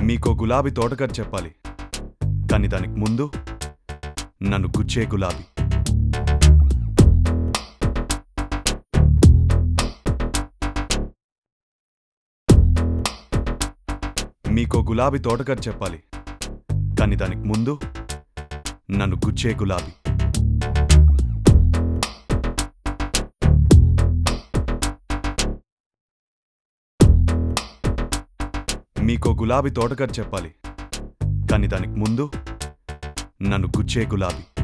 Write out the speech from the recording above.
మీకో గులాబీ తోటకర్ చెప్పాలి. కానీ దానికి ముందు నన్ను గుచ్చే గులాబీ. మీకో గులాబీ తోటకర్ చెప్పాలి. కానీ దానికి ముందు నన్ను గుచ్చే గులాబీ. మీకో గులాబీ తోటగారు చెప్పాలి. కానీ దానికి ముందు నన్ను గుచ్చే గులాబీ.